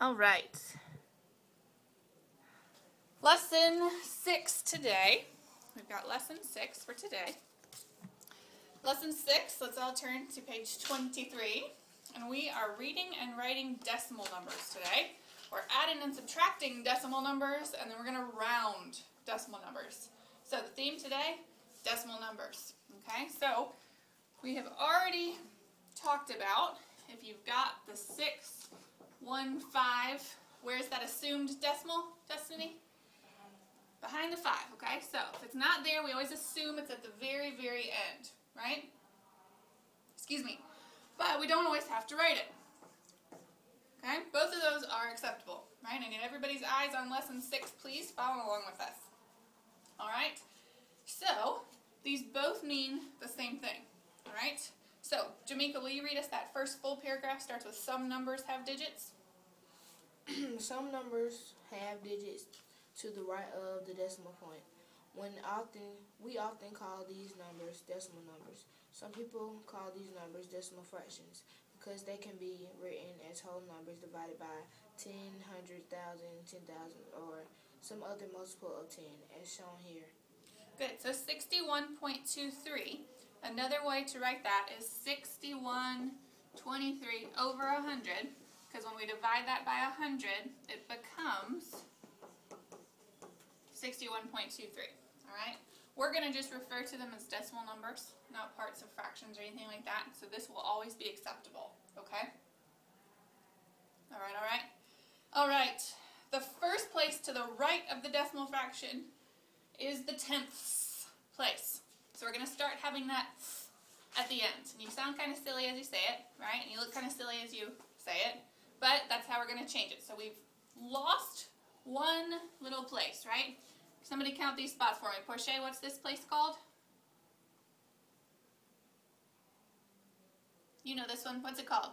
All right. Lesson six today. We've got lesson six for today. Lesson six, let's all turn to page 23. And we are reading and writing decimal numbers today. We're adding and subtracting decimal numbers, and then we're going to round decimal numbers. So the theme today, decimal numbers. Okay, so we have already talked about if you've got the 6, 1, 5, where's that assumed decimal, Destiny? Behind the 5, okay? So if it's not there, we always assume it's at the very, very end, right? Excuse me. But we don't always have to write it. Okay? Both of those are acceptable, right? I need everybody's eyes on lesson 6, please. Follow along with us. All right? So, these both mean the same thing, all right? Jamaica, will you read us that first full paragraph? Starts with some numbers have digits. some numbers have digits to the right of the decimal point. When often we often call these numbers decimal numbers. Some people call these numbers decimal fractions because they can be written as whole numbers divided by 10, 100, 10,000, or some other multiple of 10 as shown here. Good. So 61.23. Another way to write that is 6123 over 100 because when we divide that by 100 it becomes 61.23. Alright? We're going to just refer to them as decimal numbers, not parts of fractions or anything like that. So this will always be acceptable. Okay? Alright, alright. Alright. The first place to the right of the decimal fraction is the tenths going to start having that at the end. And you sound kind of silly as you say it, right? And you look kind of silly as you say it. But that's how we're going to change it. So we've lost one little place, right? Somebody count these spots for me. Porche, what's this place called? You know this one. What's it called?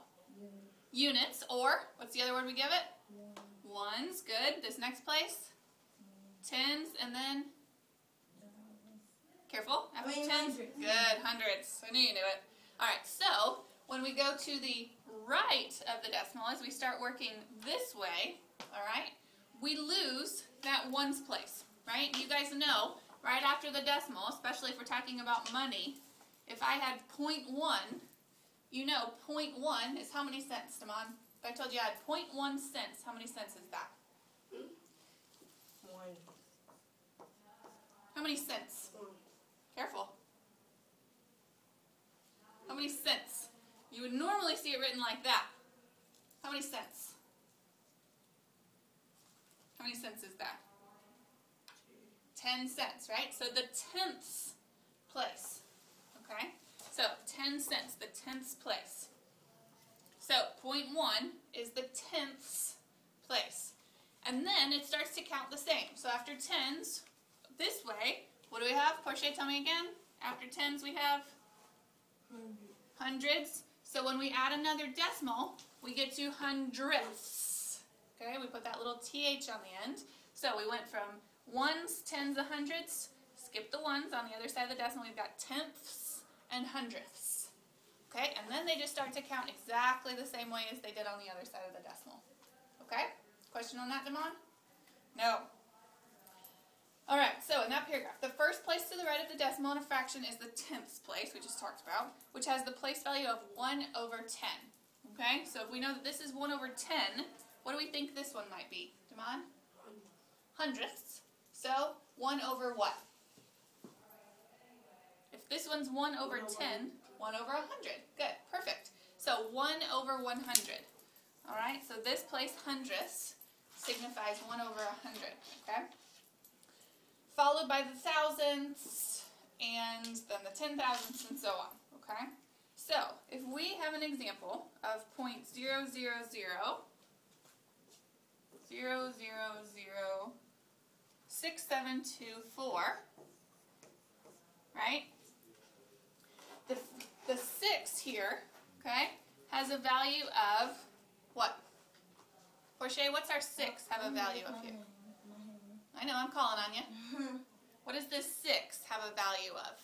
Units. Or, what's the other word we give it? Ones. Good. This next place? Tens. And then? Careful. After tens? Hundreds. Good. Hundreds. I knew you knew it. All right. So, when we go to the right of the decimal, as we start working this way, all right, we lose that ones place right? You guys know, right after the decimal, especially if we're talking about money, if I had 0.1, you know 0.1 is how many cents, Damon? If I told you I had 0.1 cents, how many cents is that? Hmm? One. How many cents? Careful. How many cents? You would normally see it written like that. How many cents? How many cents is that? 10 cents, right? So the tenths place, okay? So 10 cents, the tenths place. So one is the tenths place. And then it starts to count the same. So after tens, this way, what do we have? Portia, tell me again. After tens, we have hundreds. So when we add another decimal, we get to hundredths. Okay, we put that little th on the end. So we went from Ones, tens, and hundreds. Skip the ones. On the other side of the decimal, we've got tenths and hundredths. Okay, and then they just start to count exactly the same way as they did on the other side of the decimal. Okay? Question on that, Damon? No. All right, so in that paragraph, the first place to the right of the decimal in a fraction is the tenths place, we just talked about, which has the place value of 1 over 10. Okay, so if we know that this is 1 over 10, what do we think this one might be, Damon? Hundredths. So 1 over what? If this one's 1 over 10, 1 over 100. Good, perfect. So 1 over 100. All right, so this place, hundredths, signifies 1 over 100, okay? Followed by the thousandths, and then the ten thousandths, and so on, okay? So, if we have an example of 0.000, 000 6724, right? The, the 6 here, okay, has a value of what? Portia, what's our 6 have a value of here? I know, I'm calling on you. Mm-hmm. What does this 6 have a value of?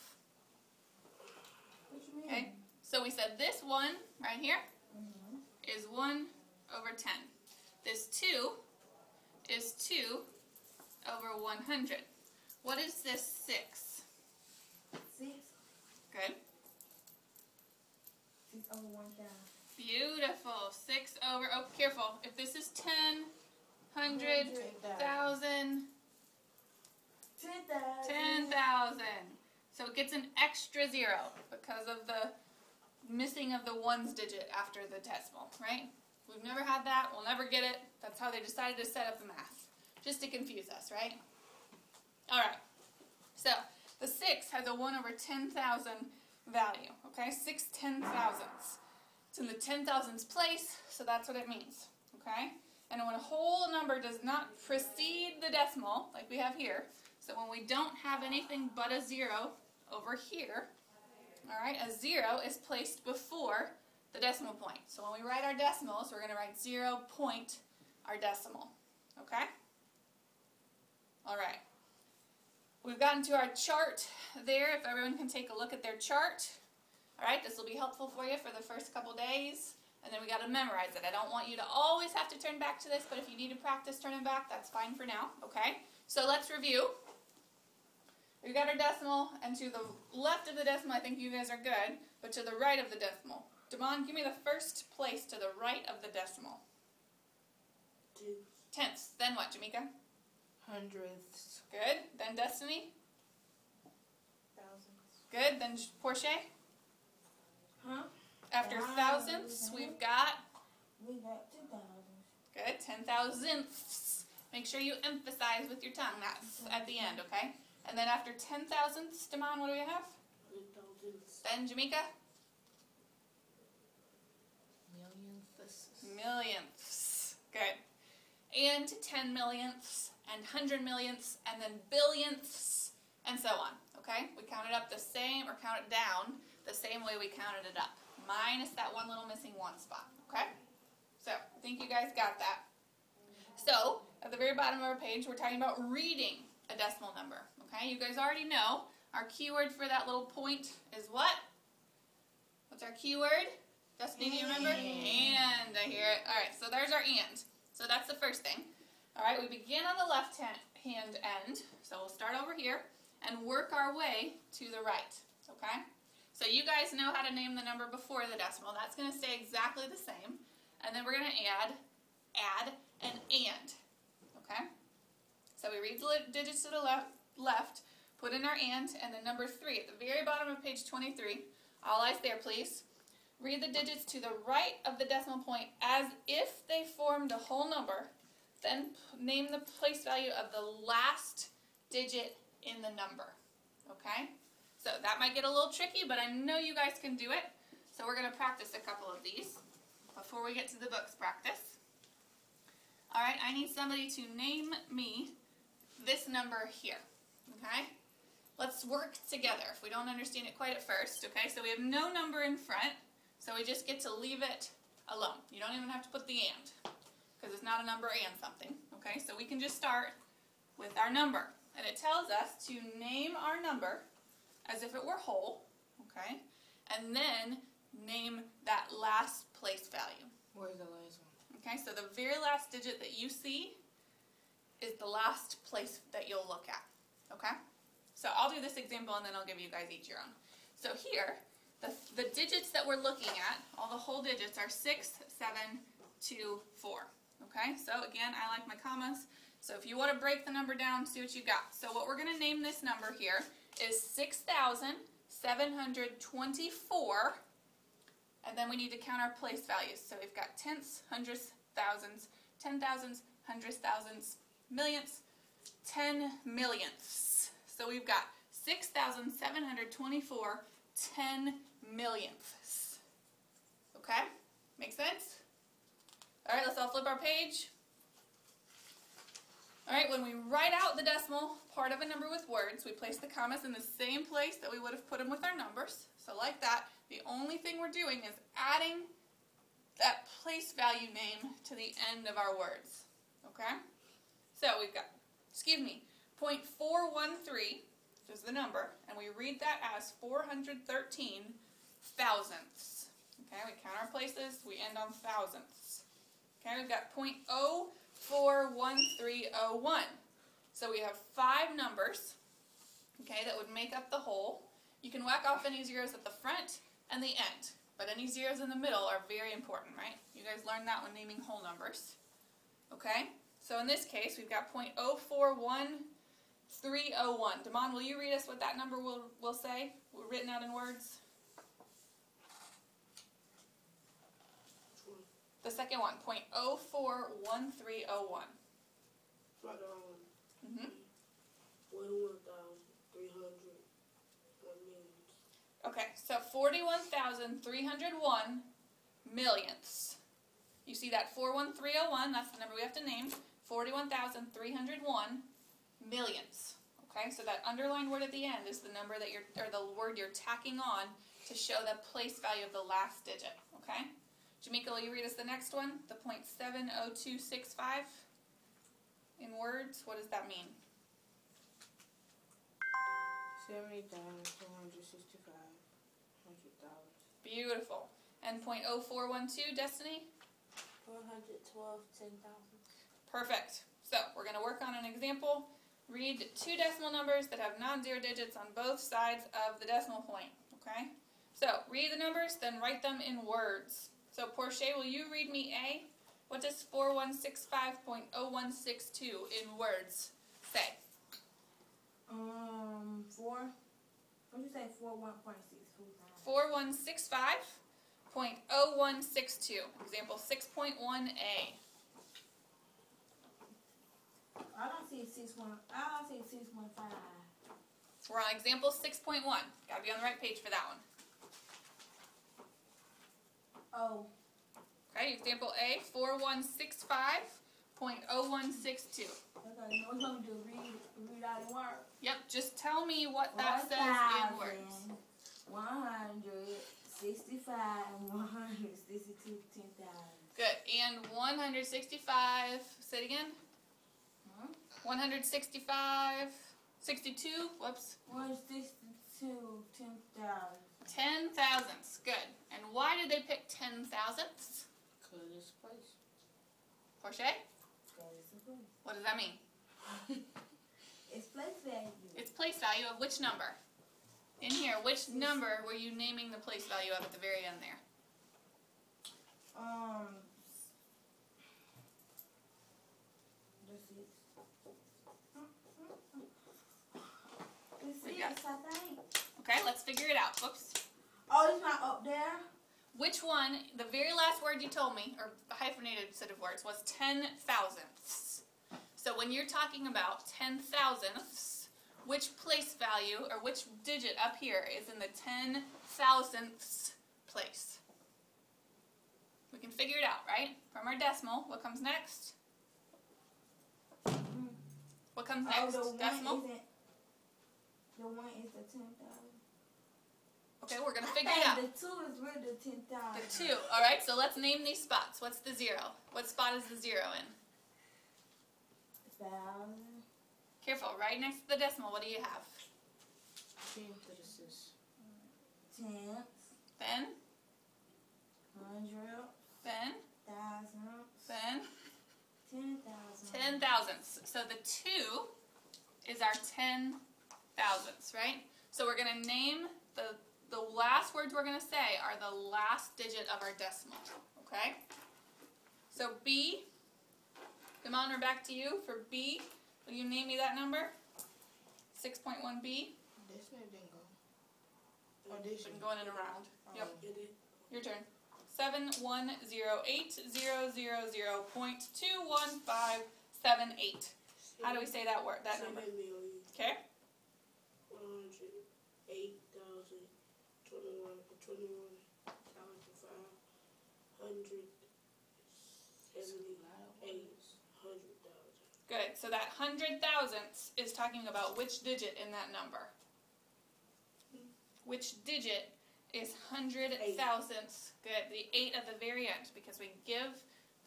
Okay, so we said this one right here mm-hmm. is 1 over 10. This 2 is 2 over 100. What is this 6? 6. Good. 6 over 1,000. Beautiful. 6 over, oh, careful. If this is 10, 100, 1,000, 10,000. 10,000. So it gets an extra zero because of the missing of the ones digit after the decimal, right? We've never had that. We'll never get it. That's how they decided to set up the math, just to confuse us, right? All right. So the 6 has a 1 over 10,000 value, okay? 6 ten thousandths. It's in the ten thousandths place, so that's what it means, okay? And when a whole number does not precede the decimal, like we have here, so when we don't have anything but a 0 over here, all right, a 0 is placed before the decimal point. So when we write our decimals, we're going to write 0 point our decimal, okay? All right. We've gotten to our chart there, if everyone can take a look at their chart. All right, this will be helpful for you for the first couple days, and then we got to memorize it. I don't want you to always have to turn back to this, but if you need to practice turning back, that's fine for now, okay? So let's review. We've got our decimal, and to the left of the decimal, I think you guys are good, but to the right of the decimal. Damon, give me the first place to the right of the decimal. 2. Tenths. Then what, Jamaica? Hundredths. Good. Then Destiny? Thousands. Good. Then Portia? Huh? After thousandths, we've got, We got 10,000. good, ten thousandths. Make sure you emphasize with your tongue. That's at the end, okay? And then after ten thousandths, Damon, what do we have? Then Jamaica? Millionths. Millionths. Good. And ten millionths, and hundred millionths, and then billionths, and so on. Okay? We counted up the same, or count it down the same way we counted it up, minus that one little missing one spot. Okay? So, I think you guys got that. So, at the very bottom of our page, we're talking about reading a decimal number. Okay? You guys already know our keyword for that little point is what? What's our keyword? Destiny, do you remember? And I hear it. All right, so there's our and. So that's the first thing. All right, we begin on the left hand, end. So we'll start over here and work our way to the right. Okay? So you guys know how to name the number before the decimal. That's going to stay exactly the same. And then we're going to add, add, and and. Okay? So we read the digits to the left, left, put in our and, and then number three at the very bottom of page 23. All eyes there, please. Read the digits to the right of the decimal point as if they formed a whole number. Then name the place value of the last digit in the number. Okay? So that might get a little tricky, but I know you guys can do it. So we're going to practice a couple of these before we get to the books practice. All right, I need somebody to name me this number here. Okay? Let's work together if we don't understand it quite at first. Okay, so we have no number in front, so we just get to leave it alone. You don't even have to put the and because it's not a number and something. Okay, so we can just start with our number. And it tells us to name our number as if it were whole. Okay, and then name that last place value. Where's the last one? Okay, so the very last digit that you see is the last place that you'll look at. Okay? So I'll do this example and then I'll give you guys each your own. So here, the, the digits that we're looking at, all the whole digits are 6, 7, 2, 4. Okay, so again, I like my commas. So if you want to break the number down, see what you got. So what we're going to name this number here is 6,724 and then we need to count our place values. So we've got tenths, hundredths, thousands, ten thousands, hundreds, thousands, millionths, ten millionths. So we've got 6,724 ten millionths. Okay? Make sense? All right, let's all flip our page. All right, when we write out the decimal part of a number with words, we place the commas in the same place that we would have put them with our numbers. So like that, the only thing we're doing is adding that place value name to the end of our words. Okay? So we've got, excuse me, 0.413 is the number, and we read that as 413 thousandths. Okay, we count our places, we end on thousandths. Okay, we've got 0.041301. So we have five numbers, okay, that would make up the whole. You can whack off any zeros at the front and the end, but any zeros in the middle are very important, right? You guys learned that when naming whole numbers. Okay, so in this case, we've got 0.041301. Damon, will you read us what that number will, will say, written out in words? The second one, 0.041301. Right on. Mm-hmm. Forty-one thousand three hundred one million. Okay, so 41,301 millionths. You see that 41301, that's the number we have to name. 41,301 millionths. Okay, so that underlined word at the end is the number that you're, or the word you're tacking on to show the place value of the last digit. Okay? Jamika, will you read us the next one? The 0.70265 in words. What does that mean? Seventy thousand two hundred sixty-five hundred dollars. Beautiful. And 0.0412, Destiny? Four hundred twelve ten thousand. Perfect. So we're going to work on an example. Read two decimal numbers that have non-zero digits on both sides of the decimal point. Okay? So read the numbers, then write them in words. So Portia, will you read me A? What does 4165.0162 in words say? Um, four. What did you say? Four one point six two nine. 4165.0162. Example 6.1a. I don't see six one. I don't see six one five. We're on example 6.1. Gotta be on the right page for that one. Oh, Okay, example A, 4165.0162. okay. No something to read. Read out in word. Yep, just tell me what that says in words. One hundred sixty-five. One hundred sixty-two. Ten thousand. Good. And 165, say it again. Huh? 165, 62, whoops, One sixty-two. Ten thousand. 10 thousandths. Good. And why did they pick 10 thousandths? Cause it's place. Portia, That is the place. what does that mean? It's place value. It's place value of which number? In here, which number were you naming the place value of at the very end there? Um. The six. The six, got- I think. Okay, let's figure it out. Whoops. Oh, it's not up there. Which one, the very last word you told me, or hyphenated set of words, was 10 thousandths. So when you're talking about 10 thousandths, which place value, or which digit up here is in the 10 thousandths place? We can figure it out, right? From our decimal, what comes next? Mm-hmm. What comes next? Oh, the one decimal? Isn't. The one is the ten thousand. Okay, we're gonna figure it out. The two is really the ten thousand. The two. All right, so let's name these spots. What's the zero? What spot is the zero in? Thousand. Careful, right next to the decimal, what do you have? Parenthesis. Tenths. Then, Hundred. then, Thousand. then, Ten thousand. ten thousandths. So the two is our ten thousandths, right? So we're gonna name the the last words we're gonna say are the last digit of our decimal. Okay? So B, come on, we're back to you for B. Will you name me that number? Six point one B. This one didn't go. Audition. Been going in around. Yep. It is. Your turn. Seven one zero eight zero zero zero point two one five seven eight. How do we say that word? That number. Okay. 21, 178, Good. So that hundred thousandths is talking about which digit in that number. Which digit is hundred thousandths? Good. The eight at the very end because we give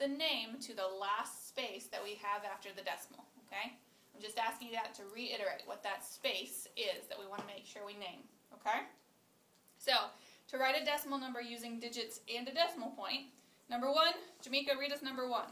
the name to the last space that we have after the decimal. Okay? I'm just asking you that to reiterate what that space is that we want to make sure we name. Okay? So to write a decimal number using digits and a decimal point, Number one, Jamaica, read us number one.